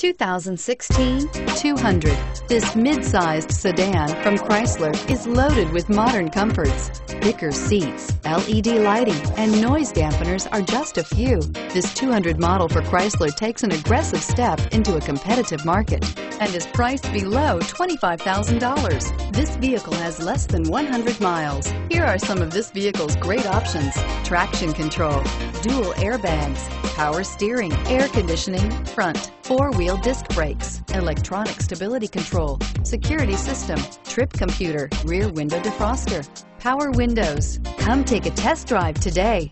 2016 200. This mid-sized sedan from Chrysler is loaded with modern comforts. Thicker seats, LED lighting, and noise dampeners are just a few. This 200 model for Chrysler takes an aggressive step into a competitive market and is priced below $25,000. This vehicle has less than 100 miles. Here are some of this vehicle's great options. Traction control, dual airbags, power steering, air conditioning, front, four-wheel disc brakes, electronic stability control, security system, trip computer, rear window defroster, power windows. Come take a test drive today.